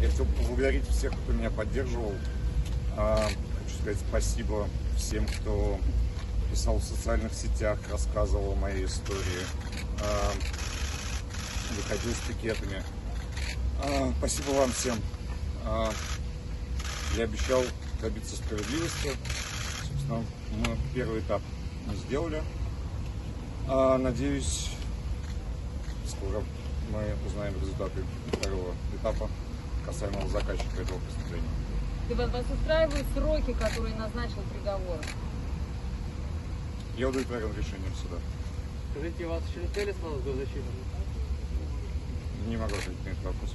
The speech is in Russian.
Я хотел поблагодарить всех, кто меня поддерживал. А, Хочу сказать спасибо всем, кто писал в социальных сетях, рассказывал о моей истории, а, выходил с пикетами. А, Спасибо вам всем. Я обещал добиться справедливости. Собственно, мы первый этап сделали. Надеюсь, скоро мы узнаем результаты второго этапа касаемо заказчика этого преступления. И вас, устраивают сроки, которые назначил приговор? Я удовлетворен решением суда. Скажите, вас еще не цели снова до защиты? Не могу ответить на этот вопрос.